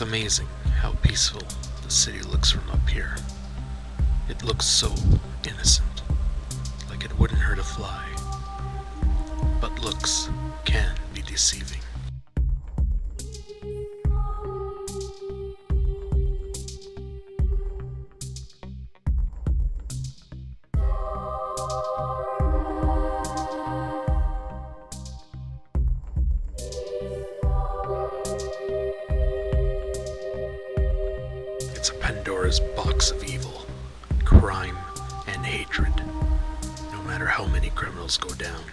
It's amazing how peaceful the city looks from up here. It looks so innocent, like it wouldn't hurt a fly. But looks can be deceiving. Pandora's box of evil, crime, and hatred, no matter how many criminals go down.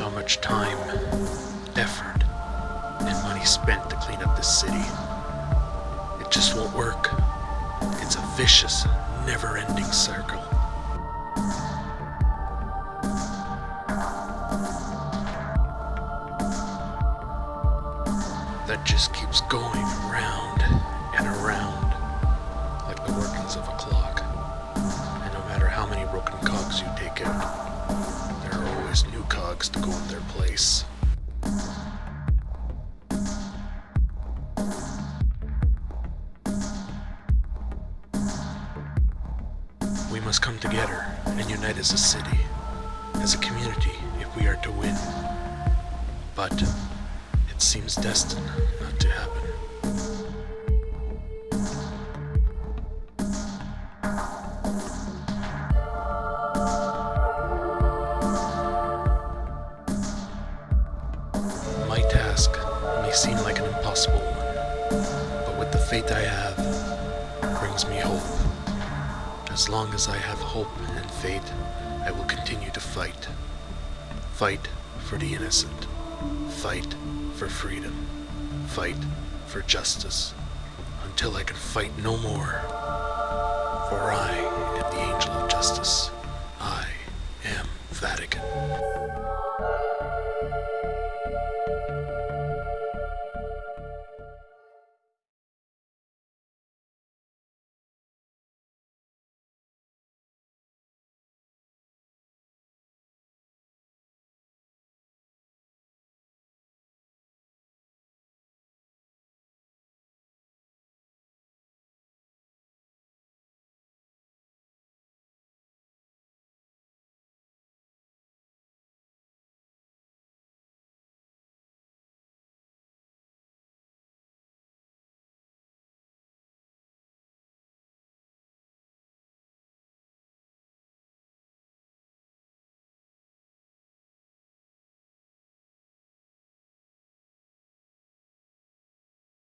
How much time, and money spent to clean up this city. It just won't work. It's a vicious, never ending circle. That just keeps going around and around like the workings of a clock. And no matter how many broken cogs you take out, there are always new cogs to go in their place. We must come together and unite as a city, as a community, if we are to win. But it seems destined not to happen. My task may seem like an impossible one, but with the faith I have, brings me hope. As long as I have hope and faith, I will continue to fight. Fight for the innocent. Fight for freedom. Fight for justice. Until I can fight no more. For I am the angel of justice. I am Vatican.